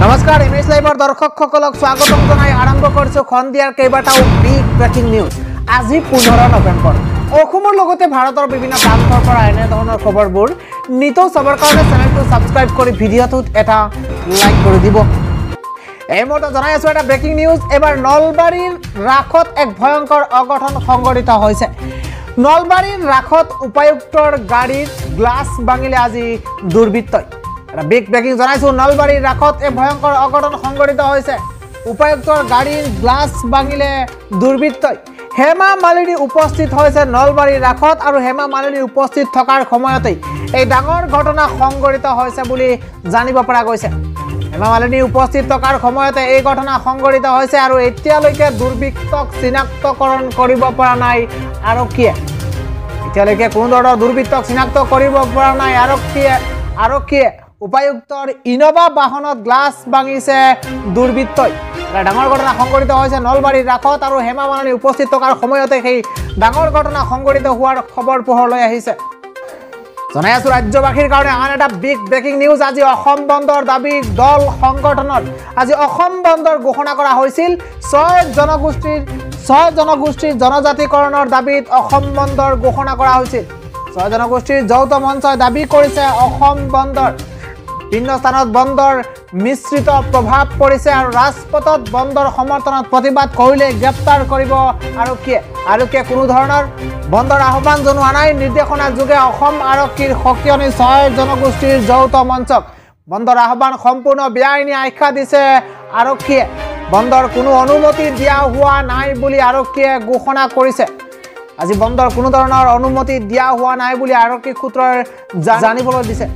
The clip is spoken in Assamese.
নমস্কাৰ ইমেজ লাইভৰ দৰ্শকসকলক স্বাগতম জনাই আৰম্ভ কৰিছোঁ সন্ধিয়াৰ কেইবাটাও বিগ ব্ৰেকিং নিউজ আজি পোন্ধৰ নৱেম্বৰ। অসমৰ লগতে ভাৰতৰ বিভিন্ন প্ৰান্তৰ পৰা এনেধৰণৰ খবৰবোৰ নিতৌ চাবৰ কাৰণে চেনেলটো ছাবস্ক্ৰাইব কৰি ভিডিঅ'টোত এটা লাইক কৰি দিব। এই মুহূৰ্তত জনাই আছোঁ এটা ব্ৰেকিং নিউজ এইবাৰ নলবাৰীৰ ৰাসত এক ভয়ংকৰ অঘটন সংঘটিত হৈছে। নলবাৰীৰ ৰাসত উপায়ুক্তৰ গাড়ীত গ্লাছ ভাঙিলে আজি দুৰ্বৃত্তই। বিগ ব্ৰেকিং জনাইছোঁ নলবাৰীৰ ৰাসত এক ভয়ংকৰ অঘটন সংঘটিত হৈছে। উপায়ুক্তৰ গাড়ীৰ গ্লাছ ভাঙিলে দুৰ্বৃত্তই। হেমা মালিনী উপস্থিত হৈছে নলবাৰীৰ ৰাসত আৰু হেমা মালিনী উপস্থিত থকাৰ সময়তেই। এই ডাঙৰ ঘটনা সংঘটিত হৈছে বুলি জানিব পৰা গৈছে। হেমা মালিনী উপস্থিত থকাৰ সময়তে এই ঘটনা সংঘটিত হৈছে আৰু এতিয়ালৈকে দুৰ্বৃত্তক চিনাক্তকৰণ কৰিব পৰা নাই আৰক্ষীয়ে। এতিয়ালৈকে কোনো ধৰণৰ দুৰ্বৃত্তক চিনাক্ত কৰিব পৰা নাই আৰক্ষীয়ে আৰক্ষীয়ে উপায়ুক্তৰ ইন'ভা বাহনত গ্লাছ ভাঙিছে দুৰ্বৃত্তই। এটা ডাঙৰ ঘটনা সংঘটিত হৈছে নলবাৰীৰ ৰাসত আৰু হেমা মালিনী উপস্থিত থকাৰ সময়তে সেই ডাঙৰ ঘটনা সংঘটিত হোৱাৰ খবৰ পোহৰলৈ আহিছে। জনাই আছো ৰাজ্যবাসীৰ কাৰণে আন এটা বিগ ব্ৰেকিং নিউজ আজি অসম বন্ধৰ দাবী দল সংগঠনত আজি অসম বন্ধৰ ঘোষণা কৰা হৈছিল ছয় জনগোষ্ঠীৰ ছয় জনগোষ্ঠীৰ জনজাতিকৰণৰ দাবীত অসম বন্ধৰ ঘোষণা কৰা হৈছিল। ছয় জনগোষ্ঠীৰ যৌথ মঞ্চই দাবী কৰিছে অসম বন্ধৰ ভিন্ন স্থানত বন্ধৰ মিশ্ৰিত প্ৰভাৱ পৰিছে আৰু ৰাজপথত বন্ধৰ সমৰ্থনত প্ৰতিবাদ কৰিলে গ্ৰেপ্তাৰ কৰিব আৰক্ষীয়ে। আৰক্ষীয়ে কোনো ধৰণৰ বন্ধৰ আহ্বান জনোৱা নাই। নিৰ্দেশনা যোগে অসম আৰক্ষীৰ সকিয়নি ছয় জনগোষ্ঠীৰ যৌথ মঞ্চক বন্ধৰ আহ্বান সম্পূৰ্ণ বেআইনী আখ্যা দিছে। আৰক্ষীয়ে বন্ধৰ কোনো অনুমতি দিয়া হোৱা নাই বুলি আৰক্ষীয়ে ঘোষণা কৰিছে। আজি বন্ধৰ কোনো ধৰণৰ অনুমতি দিয়া হোৱা নাই বুলি আৰক্ষী সূত্ৰই জানিবলৈ দিছে।